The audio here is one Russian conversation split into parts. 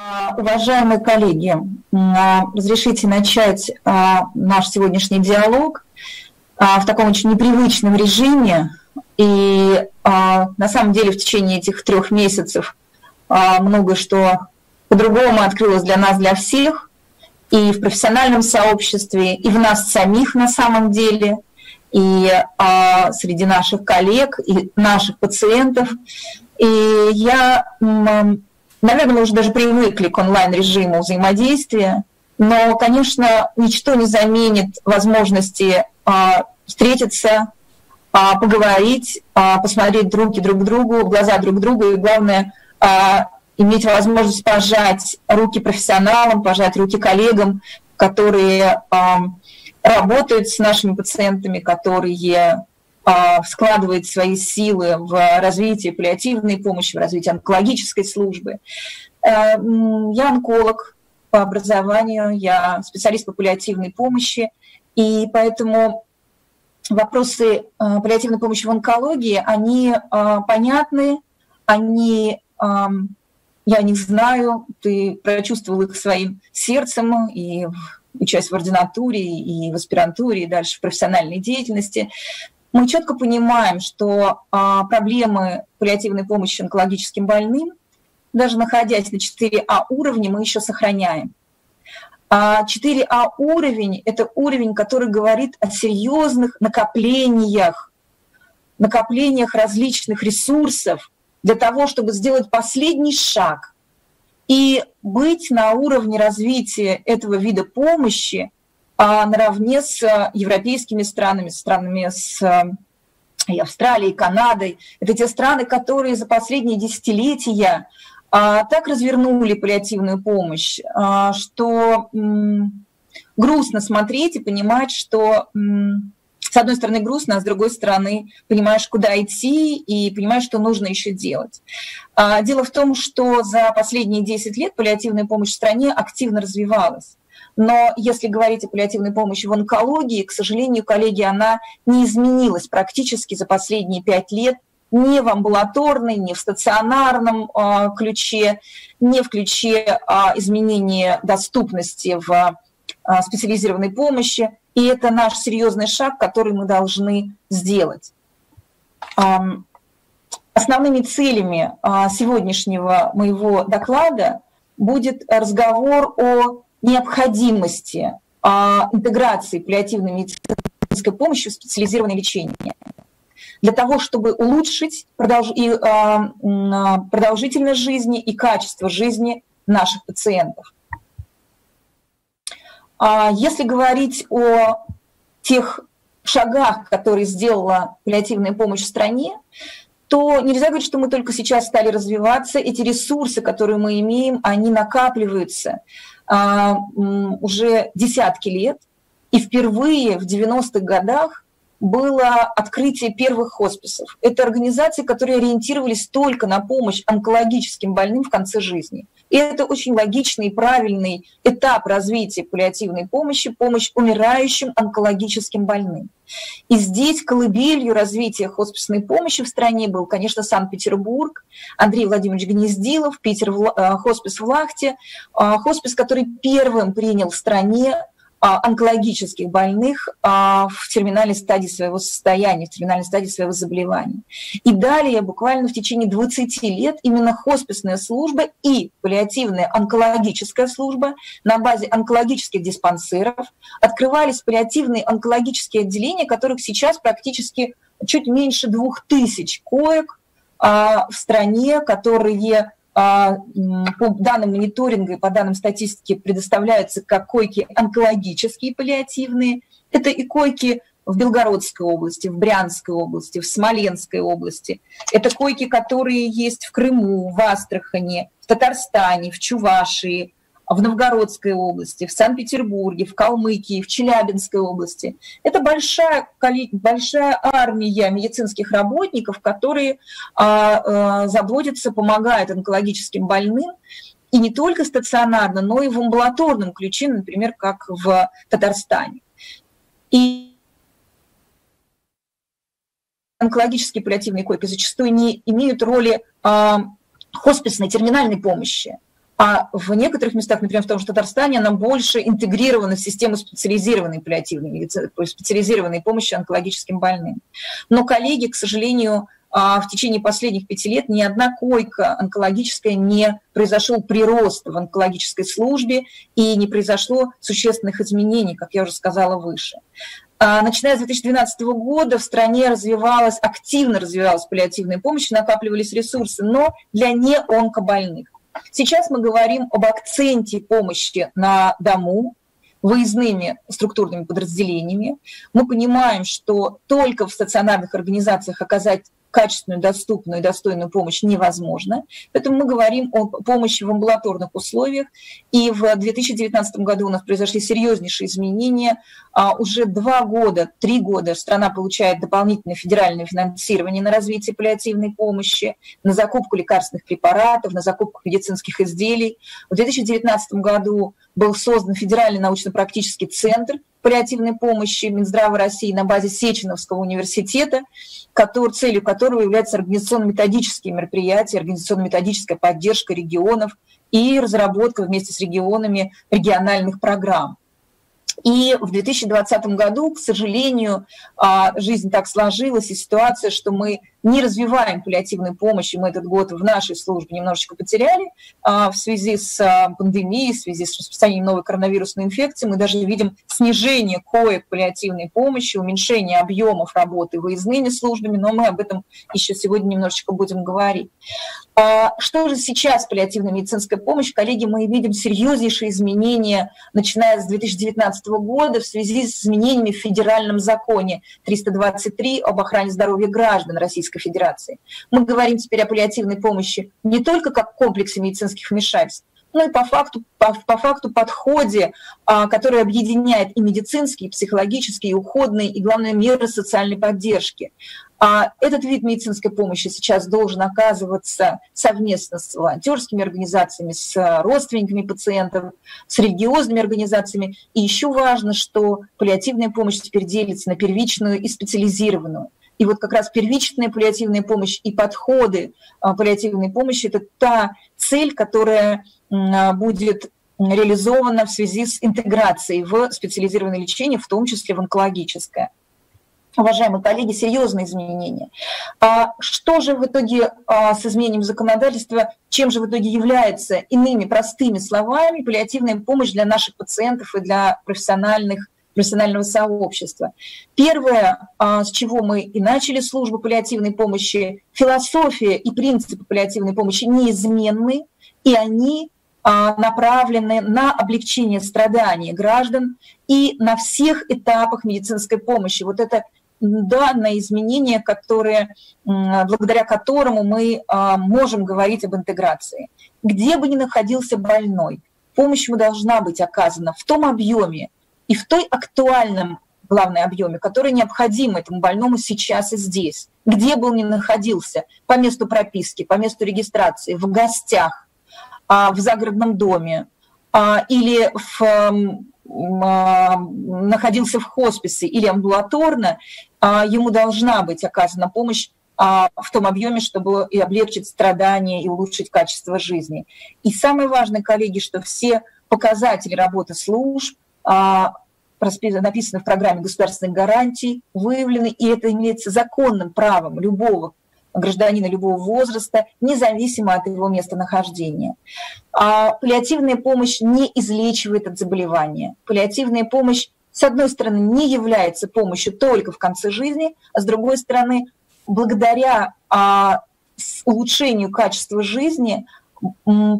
А, уважаемые коллеги, а, разрешите начать а, наш сегодняшний диалог в таком очень непривычном режиме. И на самом деле в течение этих трех месяцев много что по-другому открылось для нас, для всех, и в профессиональном сообществе, и в нас самих на самом деле, и среди наших коллег, и наших пациентов. И я Наверное, мы уже даже привыкли к онлайн-режиму взаимодействия, но, конечно, ничто не заменит возможности а, встретиться, а, поговорить, а, посмотреть друг друг другу, глаза друг другу, и, главное, иметь возможность пожать руки профессионалам, пожать руки коллегам, которые работают с нашими пациентами, которые а, складывает свои силы в развитие паллиативной помощи, в развитие онкологической службы. Э, я онколог по образованию, я специалист по паллиативной помощи, и поэтому вопросы э, паллиативной помощи в онкологии, они э, понятны, они, я о них знаю, ты прочувствовал их своим сердцем и участь в ординатуре и в аспирантуре, и дальше в профессиональной деятельности мы четко понимаем, что а, проблемы паллиативной помощи онкологическим больным, даже находясь на 4А уровне, мы еще сохраняем. А 4А уровень – это уровень, который говорит о серьезных накоплениях, накоплениях различных ресурсов для того, чтобы сделать последний шаг и быть на уровне развития этого вида помощи наравне с э, европейскими странами, странами с э, и Австралией, и Канадой. Это те страны, которые за последние десятилетия а, так развернули паллиативную помощь, а, что грустно смотреть и понимать, что с одной стороны грустно, а с другой стороны понимаешь, куда идти и понимаешь, что нужно еще делать. А, дело в том, что за последние 10 лет паллиативная помощь в стране активно развивалась. Но если говорить о паллиативной помощи в онкологии, к сожалению, коллеги, она не изменилась практически за последние пять лет ни в амбулаторной, ни в стационарном э, ключе, ни в ключе э, изменения доступности в э, специализированной помощи. И это наш серьезный шаг, который мы должны сделать. Основными целями э, сегодняшнего моего доклада будет разговор о необходимости а, интеграции паллиативной медицинской помощи в специализированное лечение для того, чтобы улучшить продолж... и, а, а, продолжительность жизни и качество жизни наших пациентов. А если говорить о тех шагах, которые сделала паллиативная помощь в стране, то нельзя говорить, что мы только сейчас стали развиваться. Эти ресурсы, которые мы имеем, они накапливаются. А, уже десятки лет, и впервые в 90-х годах было открытие первых хосписов. Это организации, которые ориентировались только на помощь онкологическим больным в конце жизни. И это очень логичный и правильный этап развития паллиативной помощи, помощь умирающим онкологическим больным. И здесь колыбелью развития хосписной помощи в стране был, конечно, Санкт-Петербург, Андрей Владимирович Гнездилов, Питер, э, хоспис в Лахте, э, хоспис, который первым принял в стране онкологических больных а, в терминальной стадии своего состояния, в терминальной стадии своего заболевания. И далее, буквально в течение 20 лет, именно хосписная служба и паллиативная онкологическая служба на базе онкологических диспансеров открывались паллиативные онкологические отделения, которых сейчас практически чуть меньше двух тысяч коек а, в стране, которые а, по данным мониторинга и по данным статистики предоставляются как койки онкологические паллиативные. Это и койки в Белгородской области, в Брянской области, в Смоленской области. Это койки, которые есть в Крыму, в Астрахани, в Татарстане, в Чувашии, в Новгородской области, в Санкт-Петербурге, в Калмыкии, в Челябинской области. Это большая, большая армия медицинских работников, которые а, а, заботятся, помогают онкологическим больным, и не только стационарно, но и в амбулаторном ключе, например, как в Татарстане. И онкологические паллиативные койки зачастую не имеют роли э, хосписной терминальной помощи А в некоторых местах, например, в том же Татарстане, она больше интегрирована в систему специализированной паллиативной медицины, специализированной помощи онкологическим больным. Но коллеги, к сожалению, а, в течение последних пяти лет ни одна койка онкологическая не произошел прирост в онкологической службе и не произошло существенных изменений, как я уже сказала выше. А, начиная с 2012 года в стране развивалась, активно развивалась паллиативная помощь, накапливались ресурсы, но для неонкобольных. Сейчас мы говорим об акценте помощи на дому, выездными структурными подразделениями. Мы понимаем, что только в стационарных организациях оказать качественную, доступную и достойную помощь невозможно. Поэтому мы говорим о помощи в амбулаторных условиях. И в 2019 году у нас произошли серьезнейшие изменения. А уже два года, три года страна получает дополнительное федеральное финансирование на развитие паллиативной помощи, на закупку лекарственных препаратов, на закупку медицинских изделий. В 2019 году был создан федеральный научно-практический центр паллиативной помощи Минздрава России на базе Сеченовского университета, который, целью которого являются организационно-методические мероприятия, организационно-методическая поддержка регионов и разработка вместе с регионами региональных программ. И в 2020 году, к сожалению, а, жизнь так сложилась, и ситуация, что мы не развиваем паллиативную помощь, и мы этот год в нашей службе немножечко потеряли а, в связи с а, пандемией, в связи с распространением новой коронавирусной инфекции. Мы даже видим снижение коек паллиативной помощи, уменьшение объемов работы выездными службами, но мы об этом еще сегодня немножечко будем говорить. А, что же сейчас паллиативная медицинская помощь? Коллеги, мы видим серьезнейшие изменения, начиная с 2019 года в связи с изменениями в федеральном законе 323 об охране здоровья граждан Российской Российской Федерации. Мы говорим теперь о паллиативной помощи не только как комплексе медицинских вмешательств, но и по факту, по, по факту подходе, а, который объединяет и медицинские, и психологические, и уходные, и, главное, меры социальной поддержки. А этот вид медицинской помощи сейчас должен оказываться совместно с волонтерскими организациями, с родственниками пациентов, с религиозными организациями. И еще важно, что паллиативная помощь теперь делится на первичную и специализированную. И вот как раз первичная паллиативная помощь и подходы а, паллиативной помощи – это та цель, которая а, будет реализована в связи с интеграцией в специализированное лечение, в том числе в онкологическое. Уважаемые коллеги, серьезные изменения. А что же в итоге с изменением законодательства, чем же в итоге является иными простыми словами паллиативная помощь для наших пациентов и для профессиональных профессионального сообщества. Первое, а, с чего мы и начали службу паллиативной помощи, философия и принципы паллиативной помощи неизменны, и они а, направлены на облегчение страданий граждан и на всех этапах медицинской помощи. Вот это данное изменение, которое, благодаря которому мы а, можем говорить об интеграции. Где бы ни находился больной, помощь ему должна быть оказана в том объеме, и в той актуальном главной объеме, который необходим этому больному сейчас и здесь, где бы он ни находился, по месту прописки, по месту регистрации, в гостях, а, в загородном доме а, или в, а, находился в хосписе или амбулаторно, ему должна быть оказана помощь в том объеме, чтобы и облегчить страдания, и улучшить качество жизни. И самое важное, коллеги, что все показатели работы служб написано в программе государственных гарантий, выявлены, и это имеется законным правом любого гражданина любого возраста, независимо от его местонахождения. А паллиативная помощь не излечивает от заболевания. Паллиативная помощь, с одной стороны, не является помощью только в конце жизни, а с другой стороны, благодаря а, улучшению качества жизни,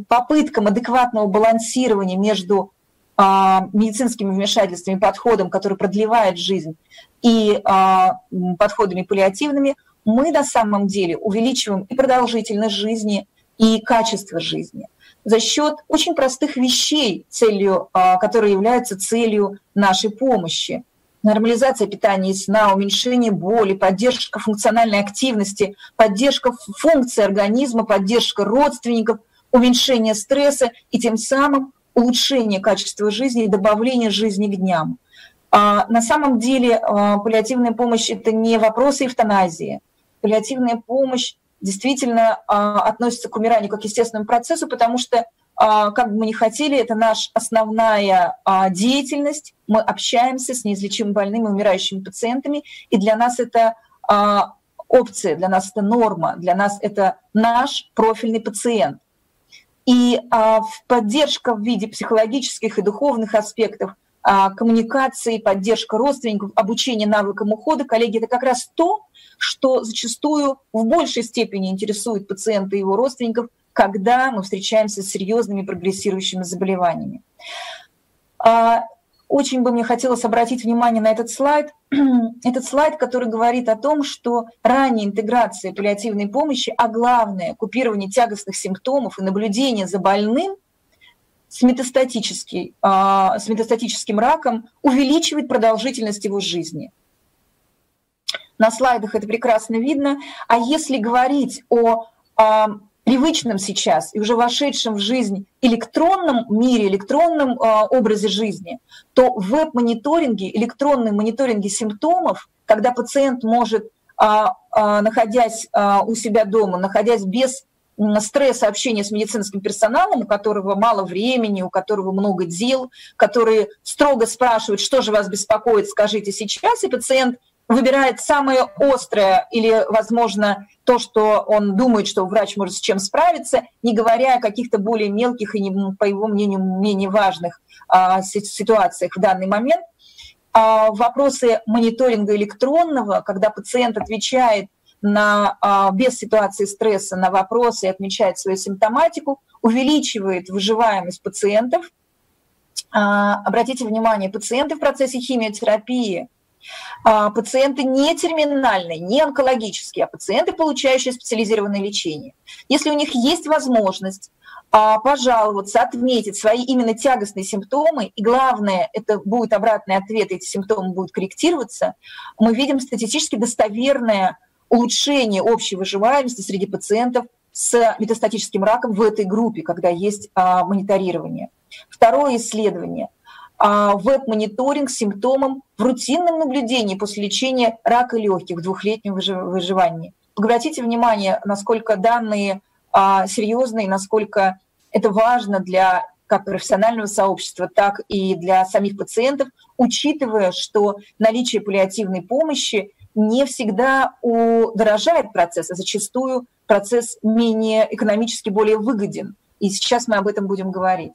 попыткам адекватного балансирования между медицинскими вмешательствами, подходом, который продлевает жизнь, и а, подходами паллиативными, мы на самом деле увеличиваем и продолжительность жизни, и качество жизни за счет очень простых вещей, целью, а, которые являются целью нашей помощи. Нормализация питания и сна, уменьшение боли, поддержка функциональной активности, поддержка функции организма, поддержка родственников, уменьшение стресса и тем самым улучшение качества жизни и добавление жизни к дням. А на самом деле а, паллиативная помощь – это не вопрос эвтаназии. Паллиативная помощь действительно а, относится к умиранию как к естественному процессу, потому что как бы мы ни хотели, это наша основная деятельность. Мы общаемся с неизлечимо больными, умирающими пациентами, и для нас это опция, для нас это норма, для нас это наш профильный пациент. И а, поддержка в виде психологических и духовных аспектов, а, коммуникации, поддержка родственников, обучение навыкам ухода, коллеги, это как раз то, что зачастую в большей степени интересует пациента и его родственников, когда мы встречаемся с серьезными прогрессирующими заболеваниями. Очень бы мне хотелось обратить внимание на этот слайд. этот слайд, который говорит о том, что ранняя интеграция паллиативной помощи, а главное, купирование тягостных симптомов и наблюдение за больным с, метастатический, а, с метастатическим раком увеличивает продолжительность его жизни. На слайдах это прекрасно видно. А если говорить о а, привычном сейчас и уже вошедшем в жизнь электронном мире, электронном э, образе жизни, то веб-мониторинге, электронном мониторинге симптомов, когда пациент может, э, э, находясь э, у себя дома, находясь без стресса общения с медицинским персоналом, у которого мало времени, у которого много дел, которые строго спрашивают, что же вас беспокоит, скажите сейчас, и пациент выбирает самое острое или, возможно, то, что он думает, что врач может с чем справиться, не говоря о каких-то более мелких и, по его мнению, менее важных а, ситуациях в данный момент. А, вопросы мониторинга электронного, когда пациент отвечает на, а, без ситуации стресса на вопросы и отмечает свою симптоматику, увеличивает выживаемость пациентов. А, обратите внимание, пациенты в процессе химиотерапии – пациенты не терминальные, не онкологические, а пациенты, получающие специализированное лечение. Если у них есть возможность а, пожаловаться, отметить свои именно тягостные симптомы, и главное, это будет обратный ответ, эти симптомы будут корректироваться, мы видим статистически достоверное улучшение общей выживаемости среди пациентов с метастатическим раком в этой группе, когда есть а, мониторирование. Второе исследование – а, веб-мониторинг симптомам в рутинном наблюдении после лечения рака легких в двухлетнем выживании. Обратите внимание, насколько данные а, серьезные, насколько это важно для как профессионального сообщества, так и для самих пациентов, учитывая, что наличие паллиативной помощи не всегда удорожает процесс, а зачастую процесс менее экономически более выгоден. И сейчас мы об этом будем говорить.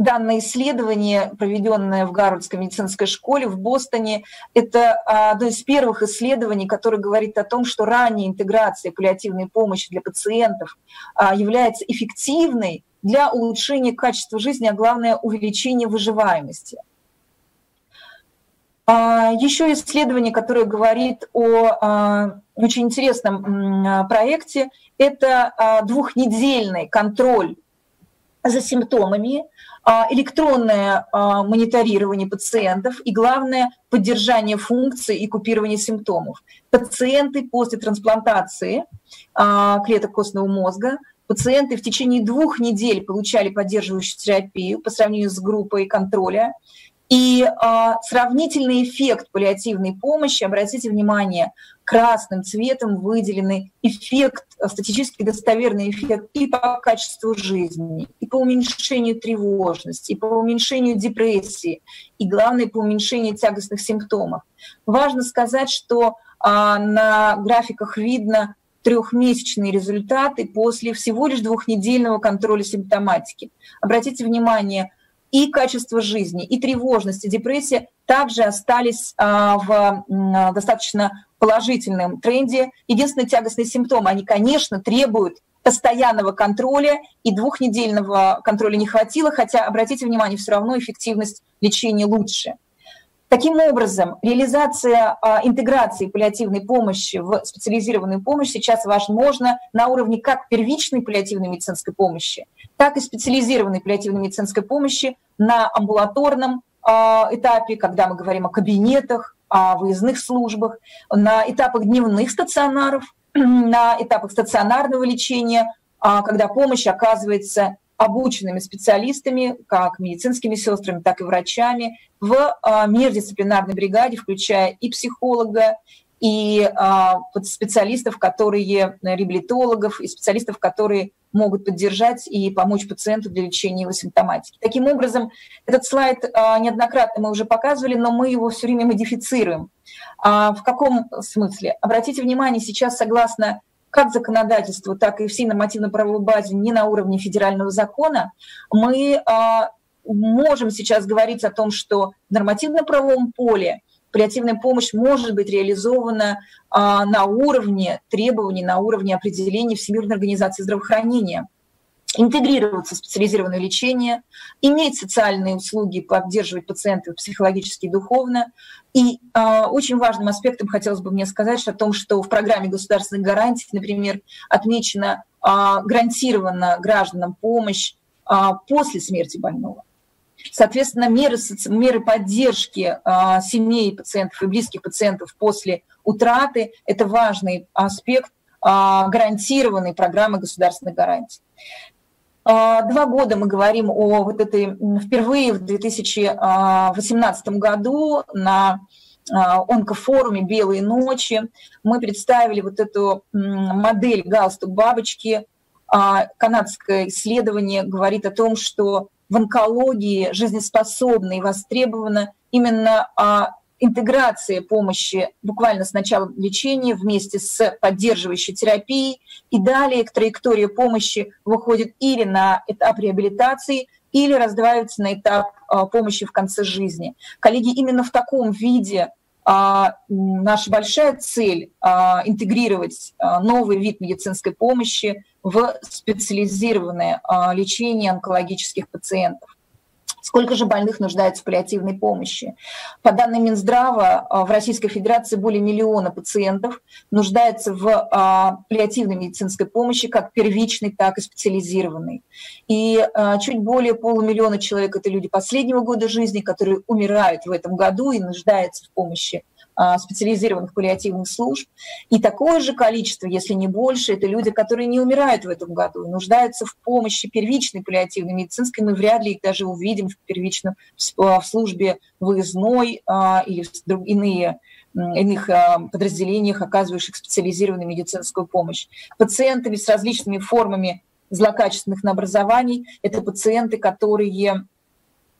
А, данное исследование, проведенное в Гарвардской медицинской школе в Бостоне, это одно из первых исследований, которое говорит о том, что ранняя интеграция паллиативной помощи для пациентов а, является эффективной для улучшения качества жизни, а главное увеличения выживаемости. А, Еще исследование, которое говорит о а, очень интересном проекте, это двухнедельный контроль за симптомами, а, электронное а, мониторирование пациентов и, главное, поддержание функций и купирование симптомов. Пациенты после трансплантации а, клеток костного мозга, пациенты в течение двух недель получали поддерживающую терапию по сравнению с группой контроля. И сравнительный эффект паллиативной помощи, обратите внимание, красным цветом выделены эффект, э, статистически достоверный эффект и по качеству жизни, и по уменьшению тревожности, и по уменьшению депрессии, и главное, по уменьшению тягостных симптомов. Важно сказать, что а, на графиках видно трехмесячные результаты после всего лишь двухнедельного контроля симптоматики. Обратите внимание, и качество жизни, и тревожность, и депрессия также остались а, в достаточно положительном тренде. Единственные тягостные симптомы, они, конечно, требуют постоянного контроля, и двухнедельного контроля не хватило, хотя, обратите внимание, все равно эффективность лечения лучше. Таким образом, реализация а, интеграции паллиативной помощи в специализированную помощь сейчас возможна на уровне как первичной паллиативной медицинской помощи, так и специализированной паллиативной медицинской помощи на амбулаторном а, этапе, когда мы говорим о кабинетах, о выездных службах, на этапах дневных стационаров, на этапах стационарного лечения, а, когда помощь оказывается обученными специалистами, как медицинскими сестрами, так и врачами, в а, междисциплинарной бригаде, включая и психолога, и специалистов, которые, реабилитологов, и специалистов, которые могут поддержать и помочь пациенту для лечения его симптоматики. Таким образом, этот слайд а, неоднократно мы уже показывали, но мы его все время модифицируем. А в каком смысле? Обратите внимание, сейчас согласно как законодательству, так и всей нормативно-правовой базе не на уровне федерального закона, мы а, можем сейчас говорить о том, что в нормативно-правовом поле паллиативная помощь может быть реализована а, на уровне требований, на уровне определений Всемирной организации здравоохранения интегрироваться в специализированное лечение, иметь социальные услуги, поддерживать пациентов психологически и духовно. И э, очень важным аспектом хотелось бы мне сказать о том, что в программе государственных гарантий, например, отмечена э, гарантирована гражданам помощь э, после смерти больного. Соответственно, меры, меры поддержки а, семей пациентов и близких пациентов после утраты – это важный аспект гарантированной программы государственных гарантий. А, два года мы говорим о вот этой, впервые в 2018 году на онкофоруме «Белые ночи» мы представили вот эту модель галстук бабочки. Канадское исследование говорит о том, что в онкологии жизнеспособна и востребована именно интеграция помощи буквально с начала лечения вместе с поддерживающей терапией, и далее к траектории помощи выходит или на этап реабилитации, или раздваивается на этап а, помощи в конце жизни. Коллеги, именно в таком виде а, наша большая цель а, интегрировать новый вид медицинской помощи в специализированное лечение онкологических пациентов. Сколько же больных нуждается в паллиативной помощи? По данным Минздрава, в Российской Федерации более миллиона пациентов нуждается в паллиативной медицинской помощи, как первичной, так и специализированной. И чуть более полумиллиона человек – это люди последнего года жизни, которые умирают в этом году и нуждаются в помощи а, специализированных паллиативных служб. И такое же количество, если не больше, это люди, которые не умирают в этом году, нуждаются в помощи первичной паллиативной медицинской. Мы вряд ли их даже увидим в первичном в службе выездной а, или в иные иных подразделениях, оказывающих специализированную медицинскую помощь. Пациентами с различными формами злокачественных образований – это пациенты, которые а,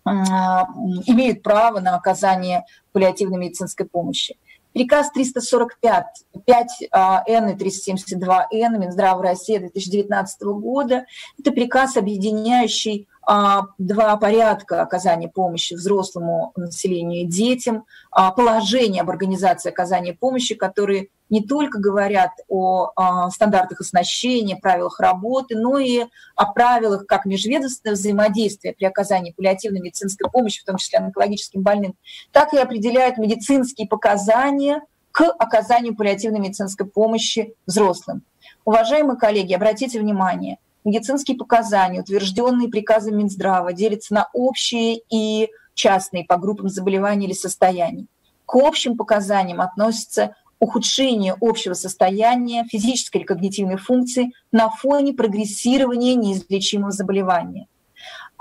имеют право на оказание паллиативной медицинской помощи. Приказ 345 5Н и 372Н Минздрава России 2019 года – это приказ, объединяющий а, два порядка оказания помощи взрослому населению и детям, а, положение об организации оказания помощи, которые не только говорят о а, стандартах оснащения, правилах работы, но и о правилах как межведомственного взаимодействия при оказании паллиативной медицинской помощи, в том числе онкологическим больным, так и определяют медицинские показания к оказанию паллиативной медицинской помощи взрослым. Уважаемые коллеги, обратите внимание, медицинские показания, утвержденные приказом Минздрава, делятся на общие и частные по группам заболеваний или состояний. К общим показаниям относятся ухудшение общего состояния физической или когнитивной функции на фоне прогрессирования неизлечимого заболевания.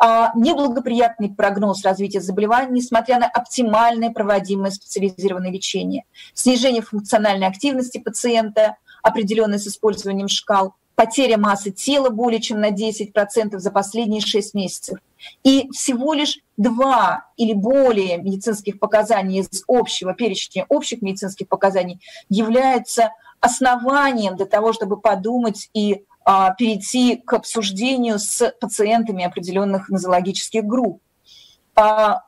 А неблагоприятный прогноз развития заболевания, несмотря на оптимальное проводимое специализированное лечение, снижение функциональной активности пациента, определенное с использованием шкал, потеря массы тела более чем на 10% за последние 6 месяцев. И всего лишь два или более медицинских показаний из общего перечня общих медицинских показаний являются основанием для того, чтобы подумать и а, перейти к обсуждению с пациентами определенных нозологических групп. А,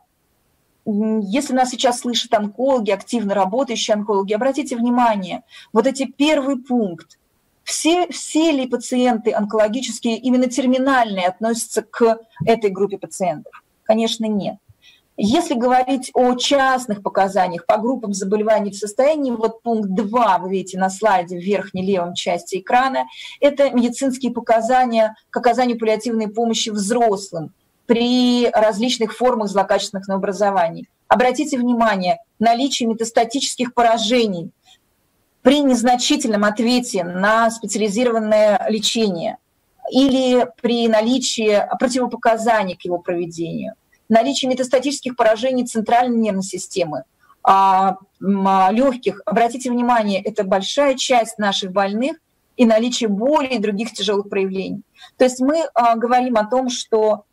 если нас сейчас слышат онкологи, активно работающие онкологи, обратите внимание, вот эти первый пункт, все, все ли пациенты онкологические, именно терминальные, относятся к этой группе пациентов? Конечно, нет. Если говорить о частных показаниях по группам заболеваний в состоянии, вот пункт 2, вы видите на слайде в верхней левом части экрана, это медицинские показания к оказанию паллиативной помощи взрослым при различных формах злокачественных новообразований. Обратите внимание, наличие метастатических поражений – при незначительном ответе на специализированное лечение или при наличии противопоказаний к его проведению, наличие метастатических поражений центральной нервной системы, а, а, легких, обратите внимание, это большая часть наших больных и наличие боли и других тяжелых проявлений. То есть мы а, говорим о том, что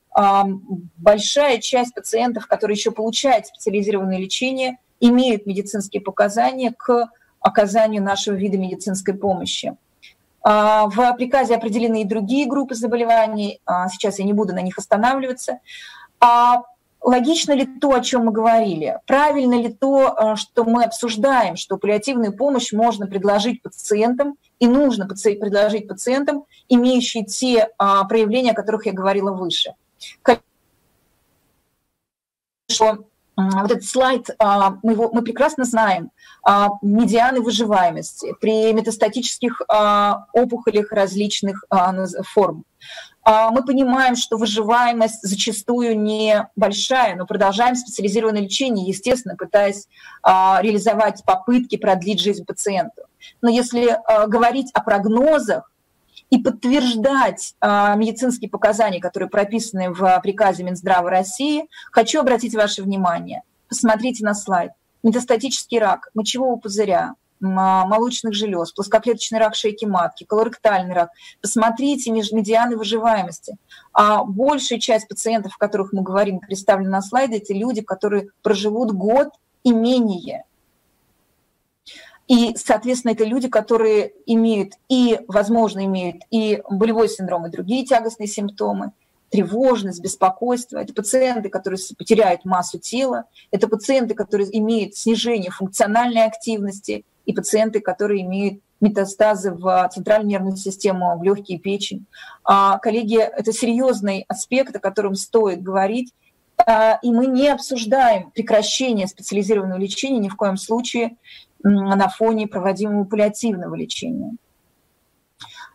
большая часть пациентов, которые еще получают специализированное лечение, имеют медицинские показания к оказанию нашего вида медицинской помощи. А, в приказе определены и другие группы заболеваний, а, сейчас я не буду на них останавливаться. А логично ли то, о чем мы говорили? Правильно ли то, что мы обсуждаем, что паллиативную помощь можно предложить пациентам и нужно предложить пациентам, имеющие те проявления, о которых я говорила выше? Что вот этот слайд, мы, его, мы прекрасно знаем, а, медианы выживаемости при метастатических а, опухолях различных а, форм. Мы понимаем, что выживаемость зачастую не большая, но продолжаем специализированное лечение, естественно, пытаясь реализовать попытки продлить жизнь пациенту. Но если говорить о прогнозах, и подтверждать э, медицинские показания, которые прописаны в приказе Минздрава России, хочу обратить ваше внимание. Посмотрите на слайд метастатический рак мочевого пузыря, молочных желез, плоскоклеточный рак шейки матки, колоректальный рак. Посмотрите медианы выживаемости. А большая часть пациентов, о которых мы говорим, представлены на слайде, это люди, которые проживут год и менее. И, соответственно, это люди, которые имеют и, возможно, имеют и болевой синдром, и другие тягостные симптомы – тревожность, беспокойство. Это пациенты, которые потеряют массу тела, это пациенты, которые имеют снижение функциональной активности, и пациенты, которые имеют метастазы в центральную нервную систему, в легкие печень. А, коллеги, это серьезный аспект, о котором стоит говорить, а, и мы не обсуждаем прекращение специализированного лечения ни в коем случае на фоне проводимого паллиативного лечения.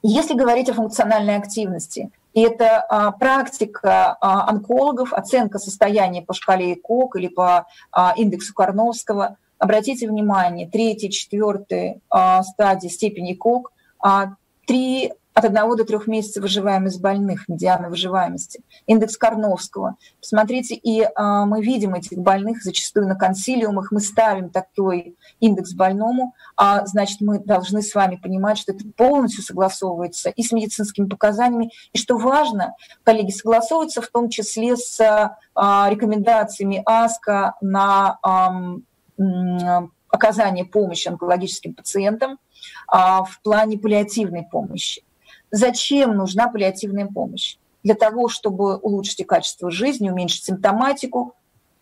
Если говорить о функциональной активности – и это а, практика а, онкологов, оценка состояния по шкале ИКОК или по а, индексу Карновского. Обратите внимание, третья, четвертая а, стадии степени ИКОК, а, три от 1 до 3 месяцев выживаемость больных, медиана выживаемости, индекс Карновского. Посмотрите, и а, мы видим этих больных зачастую на консилиумах, мы ставим такой индекс больному, а значит, мы должны с вами понимать, что это полностью согласовывается и с медицинскими показаниями, и что важно, коллеги, согласовывается в том числе с а, рекомендациями АСКО на а, оказание помощи онкологическим пациентам а, в плане паллиативной помощи. Зачем нужна паллиативная помощь? Для того, чтобы улучшить качество жизни, уменьшить симптоматику.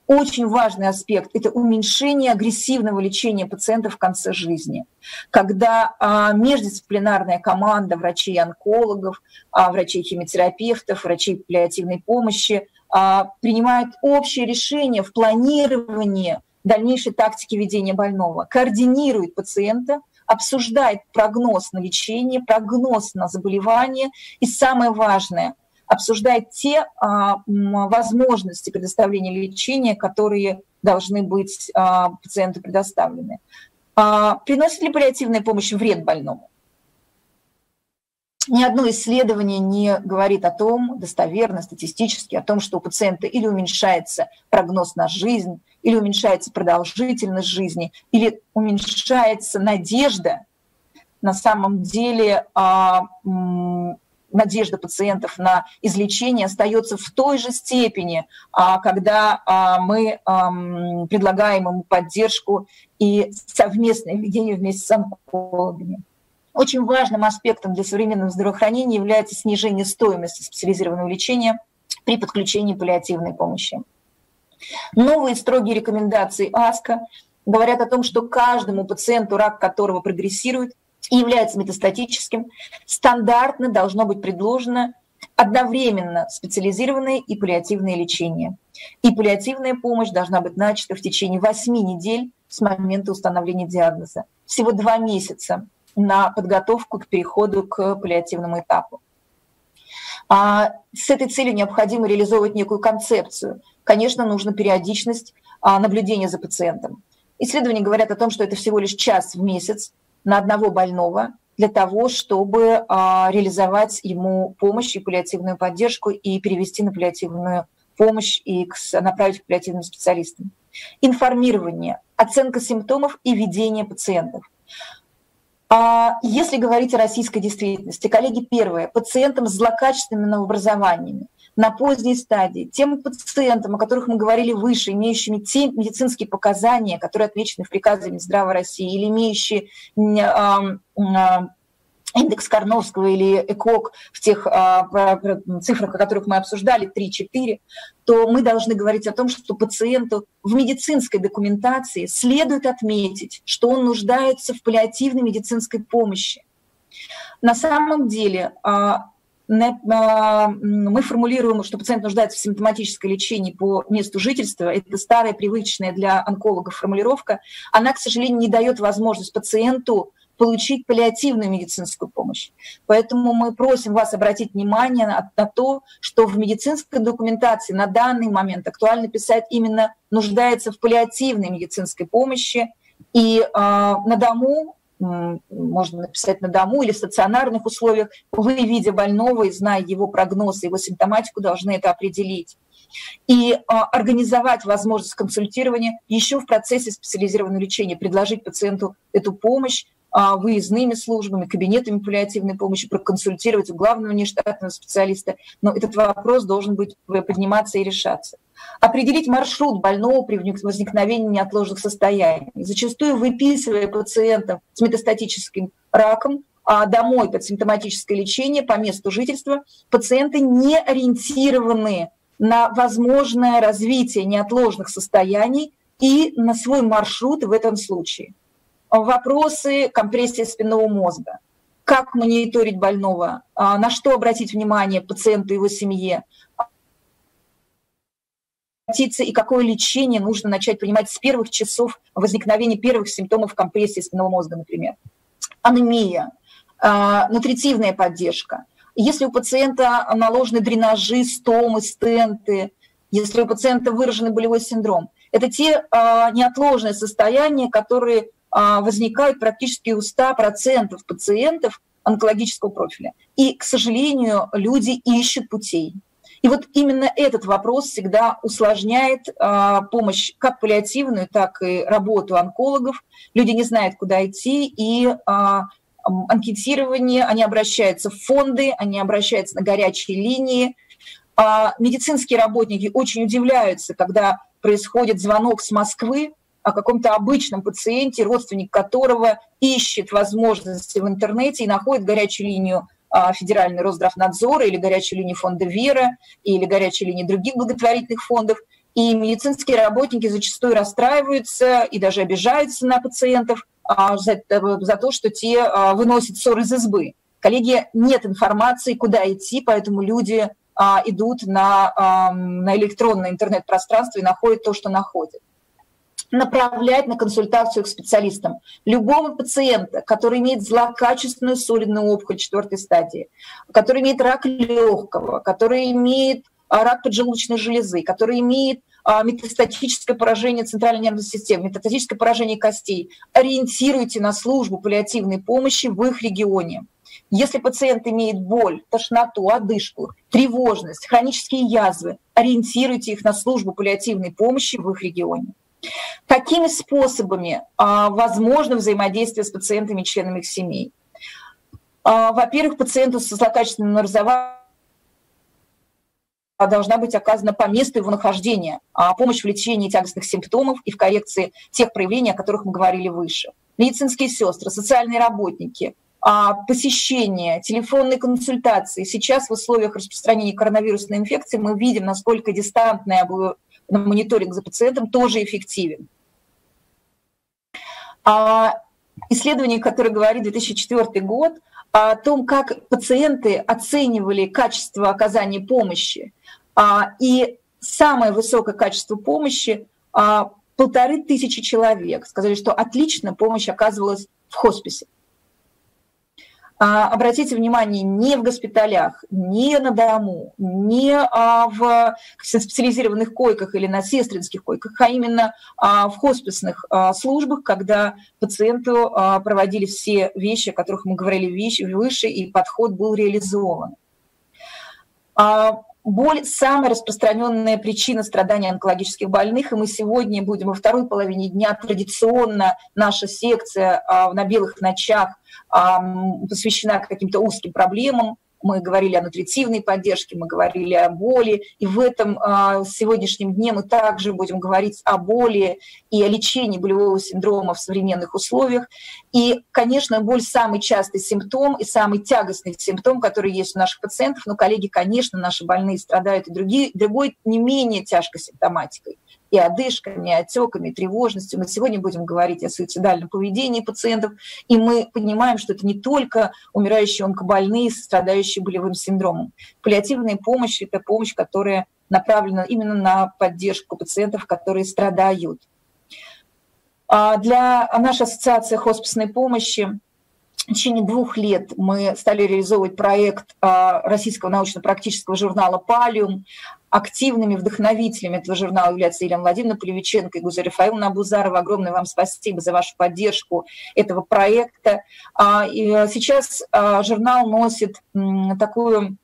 Очень важный аспект – это уменьшение агрессивного лечения пациентов в конце жизни. Когда а, междисциплинарная команда врачей-онкологов, а, врачей-химиотерапевтов, врачей паллиативной помощи а, принимает общее решение в планировании дальнейшей тактики ведения больного, координирует пациента – обсуждает прогноз на лечение, прогноз на заболевание и самое важное, обсуждает те а, возможности предоставления лечения, которые должны быть а, пациенту предоставлены. А, приносит ли паллиативная помощь вред больному? Ни одно исследование не говорит о том, достоверно, статистически, о том, что у пациента или уменьшается прогноз на жизнь, или уменьшается продолжительность жизни, или уменьшается надежда. На самом деле а, надежда пациентов на излечение остается в той же степени, а, когда а, мы предлагаем ему поддержку и совместное ведение вместе с онкологами. Очень важным аспектом для современного здравоохранения является снижение стоимости специализированного лечения при подключении паллиативной помощи. Новые строгие рекомендации АСКО говорят о том, что каждому пациенту, рак которого прогрессирует и является метастатическим, стандартно должно быть предложено одновременно специализированное и паллиативное лечение. И паллиативная помощь должна быть начата в течение 8 недель с момента установления диагноза. Всего два месяца на подготовку к переходу к паллиативному этапу. А с этой целью необходимо реализовывать некую концепцию, конечно, нужна периодичность а, наблюдения за пациентом. Исследования говорят о том, что это всего лишь час в месяц на одного больного для того, чтобы а, реализовать ему помощь и паллиативную поддержку и перевести на паллиативную помощь и направить к паллиативным специалистам. Информирование, оценка симптомов и ведение пациентов. А если говорить о российской действительности, коллеги, первое, пациентам с злокачественными новообразованиями на поздней стадии, тем пациентам, о которых мы говорили выше, имеющими те медицинские показания, которые отмечены в приказе Минздрава России, или имеющие индекс Карновского или ЭКОК в тех а, цифрах, о которых мы обсуждали, 3-4, то мы должны говорить о том, что пациенту в медицинской документации следует отметить, что он нуждается в паллиативной медицинской помощи. На самом деле а, а, мы формулируем, что пациент нуждается в симптоматическом лечении по месту жительства. Это старая, привычная для онкологов формулировка. Она, к сожалению, не дает возможность пациенту получить паллиативную медицинскую помощь. Поэтому мы просим вас обратить внимание на, на то, что в медицинской документации на данный момент актуально писать именно нуждается в паллиативной медицинской помощи. И э, на дому можно написать на дому или в стационарных условиях, вы, видя больного и зная его прогноз, его симптоматику, должны это определить. И а, организовать возможность консультирования еще в процессе специализированного лечения, предложить пациенту эту помощь, выездными службами, кабинетами паллиативной помощи, проконсультировать у главного нештатного специалиста. Но этот вопрос должен быть подниматься и решаться. Определить маршрут больного при возникновении неотложных состояний. Зачастую выписывая пациентов с метастатическим раком, а домой под симптоматическое лечение по месту жительства, пациенты не ориентированы на возможное развитие неотложных состояний и на свой маршрут в этом случае вопросы компрессии спинного мозга. Как мониторить больного, а, на что обратить внимание пациенту и его семье, и какое лечение нужно начать принимать с первых часов возникновения первых симптомов компрессии спинного мозга, например. Анемия, а, нутритивная поддержка. Если у пациента наложены дренажи, стомы, стенты, если у пациента выраженный болевой синдром, это те а, неотложные состояния, которые а, возникают практически у 100% пациентов онкологического профиля. И, к сожалению, люди ищут путей. И вот именно этот вопрос всегда усложняет а, помощь как паллиативную, так и работу онкологов. Люди не знают, куда идти, и а, анкетирование, они обращаются в фонды, они обращаются на горячие линии. А, медицинские работники очень удивляются, когда происходит звонок с Москвы, о каком-то обычном пациенте, родственник которого ищет возможности в интернете и находит горячую линию а, Федеральный Росздравнадзора или горячую линию фонда Вера или горячую линию других благотворительных фондов. И медицинские работники зачастую расстраиваются и даже обижаются на пациентов а, за, за то, что те а, выносят ссор из избы. Коллеги, нет информации, куда идти, поэтому люди идут на, на электронное интернет-пространство и находят то, что находят направлять на консультацию к специалистам. Любого пациента, который имеет злокачественную солидную опухоль четвертой стадии, который имеет рак легкого, который имеет а, рак поджелудочной железы, который имеет а, метастатическое поражение центральной нервной системы, метастатическое поражение костей, ориентируйте на службу паллиативной помощи в их регионе. Если пациент имеет боль, тошноту, одышку, тревожность, хронические язвы, ориентируйте их на службу паллиативной помощи в их регионе. Какими способами а, возможно взаимодействие с пациентами и членами их семей? А, во-первых, пациенту с злокачественным образованием должна быть оказана по месту его нахождения, а помощь в лечении тягостных симптомов и в коррекции тех проявлений, о которых мы говорили выше. Медицинские сестры, социальные работники, посещение, телефонные консультации. Сейчас в условиях распространения коронавирусной инфекции мы видим, насколько дистантное на мониторинг за пациентом тоже эффективен. А исследование, которое говорит 2004 год, о том, как пациенты оценивали качество оказания помощи. А, и самое высокое качество помощи а, полторы тысячи человек сказали, что отлично помощь оказывалась в хосписе. А, обратите внимание, не в госпиталях, не на дому, не а, в специализированных койках или на сестринских койках, а именно а, в хосписных службах, когда пациенту проводили все вещи, о которых мы говорили выше, и подход был реализован. Боль – самая распространенная причина страдания онкологических больных, и мы сегодня будем во второй половине дня традиционно наша секция а, на белых ночах посвящена каким-то узким проблемам, мы говорили о нутритивной поддержке, мы говорили о боли, и в этом э, сегодняшнем дне мы также будем говорить о боли и о лечении болевого синдрома в современных условиях. И, конечно, боль самый частый симптом и самый тягостный симптом, который есть у наших пациентов, но, коллеги, конечно, наши больные страдают и другие, другой не менее тяжкой симптоматикой и одышками, и отеками, и тревожностью. Мы сегодня будем говорить о суицидальном поведении пациентов, и мы понимаем, что это не только умирающие онкобольные, страдающие болевым синдромом. Паллиативная помощь – это помощь, которая направлена именно на поддержку пациентов, которые страдают. А для нашей ассоциации хосписной помощи в течение двух лет мы стали реализовывать проект а, российского научно-практического журнала «Палиум». Активными вдохновителями этого журнала являются Елена Владимировна Полевиченко и Гузарь Рафаиловна Абузарова. Огромное вам спасибо за вашу поддержку этого проекта. А, и сейчас а, журнал носит такую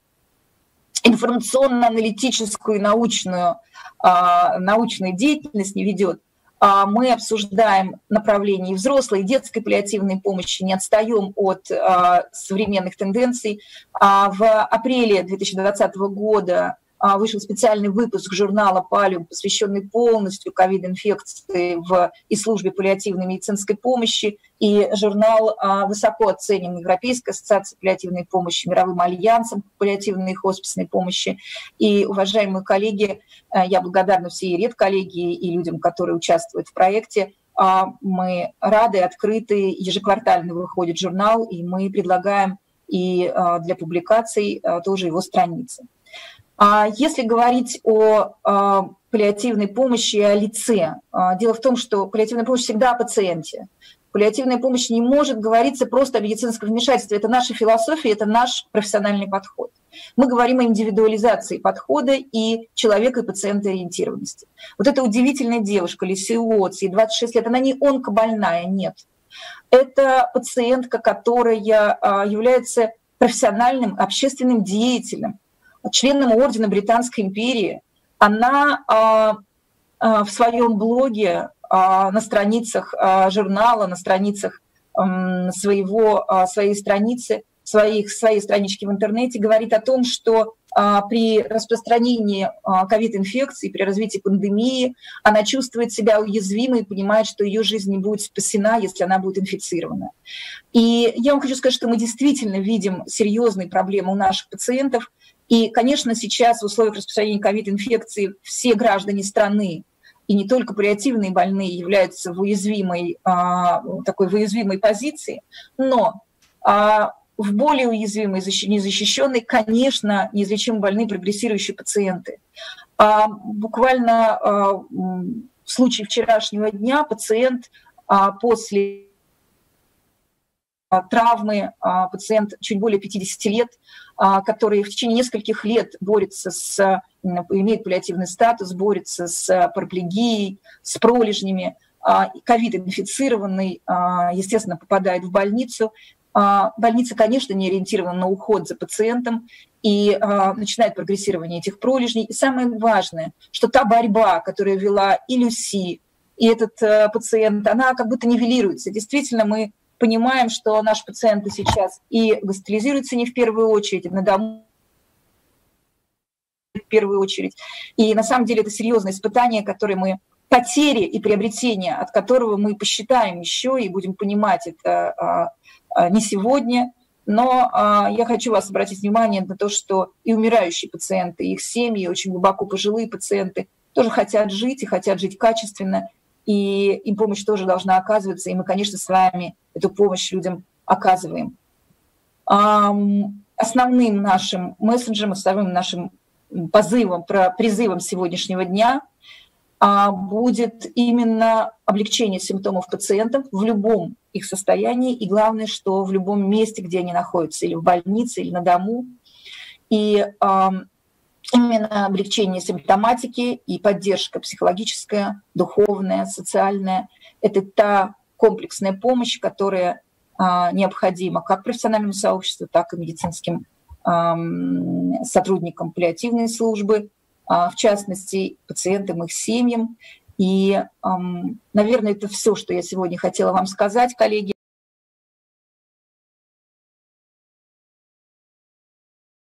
информационно-аналитическую научную, научную деятельность, не ведет а мы обсуждаем направления взрослой и детской паллиативной помощи, не отстаем от а, современных тенденций. А в апреле 2020 года а, вышел специальный выпуск журнала «Палиум», посвященный полностью ковид-инфекции в и службе паллиативной медицинской помощи. И журнал а, высоко оценен Европейской ассоциацией паллиативной помощи, Мировым альянсом паллиативной и хосписной помощи. И, уважаемые коллеги, а, я благодарна всей редколлегии и людям, которые участвуют в проекте. Мы рады, открыты, ежеквартально выходит журнал, и мы предлагаем и для публикаций тоже его страницы. А если говорить о а, паллиативной помощи и о лице, а, дело в том, что паллиативная помощь всегда о пациенте. Паллиативная помощь не может говориться просто о медицинском вмешательстве. Это наша философия, это наш профессиональный подход. Мы говорим о индивидуализации подхода и человека и пациента ориентированности. Вот эта удивительная девушка, Лисия Уотс, ей 26 лет, она не онкобольная, нет. Это пациентка, которая является профессиональным общественным деятелем, членом ордена Британской империи, она а, а, в своем блоге а, на страницах журнала, на страницах своего, своей страницы, своих, своей странички в интернете говорит о том, что при распространении ковид-инфекции, при развитии пандемии, она чувствует себя уязвимой и понимает, что ее жизнь не будет спасена, если она будет инфицирована. И я вам хочу сказать, что мы действительно видим серьезные проблемы у наших пациентов, и, конечно, сейчас в условиях распространения ковид-инфекции все граждане страны, и не только паллиативные больные, являются в уязвимой, а, такой уязвимой позиции, но а, в более уязвимой, незащищенной, конечно, неизлечимо больные прогрессирующие пациенты. А, буквально в случае вчерашнего дня пациент после травмы, пациент чуть более 50 лет, а, который в течение нескольких лет борется с, имеет паллиативный статус, борется с параплегией, с пролежнями, а, ковид-инфицированный, а, естественно, попадает в больницу. Больница, конечно, не ориентирована на уход за пациентом и начинает прогрессирование этих пролежней. И самое важное, что та борьба, которую вела и Люси, и этот э, пациент, она как будто нивелируется. Действительно, мы понимаем, что наши пациенты сейчас и госпитализируются не в первую очередь, на дому в первую очередь. И на самом деле это серьезное испытание, которое мы потери и приобретения, от которого мы посчитаем еще и будем понимать это а, а, не сегодня. Но а, я хочу вас обратить внимание на то, что и умирающие пациенты, и их семьи, очень глубоко пожилые пациенты тоже хотят жить и хотят жить качественно и им помощь тоже должна оказываться, и мы, конечно, с вами эту помощь людям оказываем. Основным нашим мессенджером, основным нашим позывом, призывом сегодняшнего дня а, будет именно облегчение симптомов пациентов в любом их состоянии, и главное, что в любом месте, где они находятся, или в больнице, или на дому. И именно облегчение симптоматики и поддержка психологическая, духовная, социальная. Это та комплексная помощь, которая а, необходима как профессиональному сообществу, так и медицинским сотрудникам паллиативной службы, в частности, пациентам, их семьям. И, наверное, это все, что я сегодня хотела вам сказать, коллеги.